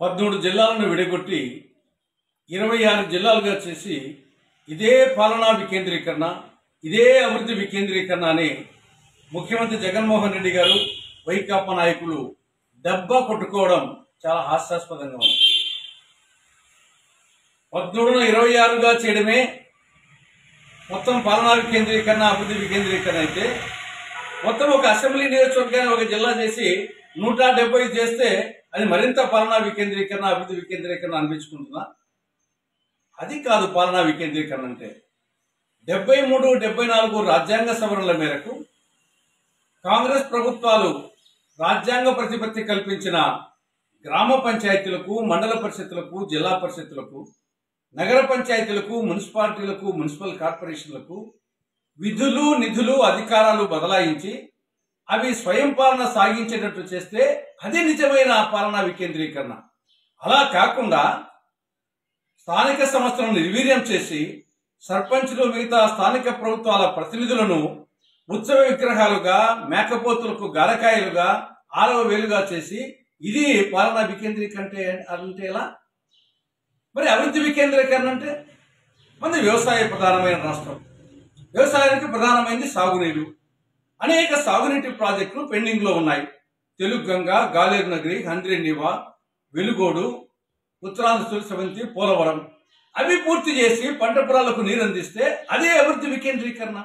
పద్మూడు జిల్లాలను విడగొట్టి ఇరవై ఆరు జిల్లాలుగా చేసి ఇదే పాలనా వికేంద్రీకరణ ఇదే అభివృద్ధి వికేంద్రీకరణ అని ముఖ్యమంత్రి జగన్మోహన్ రెడ్డి గారు వైకాపా నాయకులు డబ్బా కొట్టుకోవడం చాలా హాస్యాస్పదంగా ఉంది. పద్మూడును ఇరవై ఆరుగా చేయడమే మొత్తం పాలనా వికేంద్రీకరణ అభివృద్ధి వికేంద్రీకరణ అయితే మొత్తం ఒక అసెంబ్లీ నియోజకవర్గాన్ని ఒక జిల్లా చేసి నూట డెబ్బై చేస్తే అది మరింత పాలనా వికేంద్రీకరణ అభివృద్ధి వికేంద్రీకరణ అనిపించుకుంటున్నా అది కాదు పాలనా వికేంద్రీకరణ అంటే. డెబ్బై మూడు డెబ్బై నాలుగు రాజ్యాంగ సవరణల మేరకు కాంగ్రెస్ ప్రభుత్వాలు రాజ్యాంగ ప్రతిపత్తి కల్పించిన గ్రామ పంచాయతీలకు మండల పరిషత్తులకు జిల్లా పరిషత్తులకు నగర పంచాయతీలకు మున్సిపాలిటీలకు మున్సిపల్ కార్పొరేషన్లకు విధులు నిధులు అధికారాలు బదలాయించి అవి స్వయం పాలన సాగించేటట్టు చేస్తే అది నిజమైన పాలనా వికేంద్రీకరణ. అలా కాకుండా స్థానిక సంస్థలను నిర్వీర్యం చేసి సర్పంచులు మిగతా స్థానిక ప్రభుత్వాల ప్రతినిధులను ఉత్సవ విగ్రహాలుగా మేకపోతులకు గారకాయలుగా ఆరవ వేలుగా చేసి ఇది పాలనా వికేంద్రీకరణ అంటే ఎలా? మరి అభివృద్ధి వికేంద్రీకరణ అంటే మన వ్యవసాయ ప్రధానమైన రాష్ట్రం. వ్యవసాయానికి ప్రధానమైనది సాగునీరు. అనేక సాగునీటి ప్రాజెక్టులు పెండింగ్లో ఉన్నాయి. తెలుగు గంగ గాలేరు నగరి హంద్రేనివా వెలుగోడు ఉత్తరాంధ్ర సవంతి పోలవరం. అవి పూర్తి చేసి పంట పొలాలకు నీరు అందిస్తే అదే అభివృద్ధి వికేంద్రీకరణ.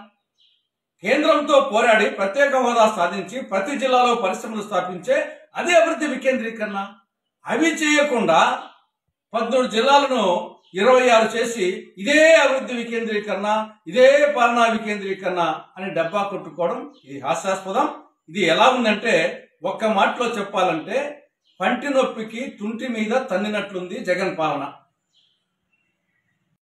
కేంద్రంతో పోరాడి ప్రత్యేక హోదా సాధించి ప్రతి జిల్లాలో పరిశ్రమలు స్థాపించే అదే అభివృద్ధి వికేంద్రీకరణ. అవి చేయకుండా పద్మూడు జిల్లాలను ఇరవై ఆరు చేసి ఇదే అభివృద్ధి వికేంద్రీకరణ ఇదే పాలనా వికేంద్రీకరణ అని డబ్బా కొట్టుకోవడం ఇది హాస్యాస్పదం. ఇది ఎలా ఉందంటే ఒక్క మాటలో చెప్పాలంటే పంటి నొప్పికి తుంటి మీద తన్నినట్లుంది జగన్ పాలన.